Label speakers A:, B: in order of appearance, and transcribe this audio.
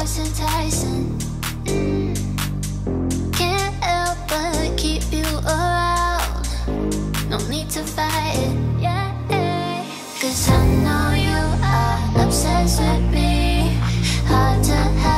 A: voice enticing. Mm. Can't help but keep you around. No need to fight it, yeah. Cause I know you are obsessed with me. Hard to have.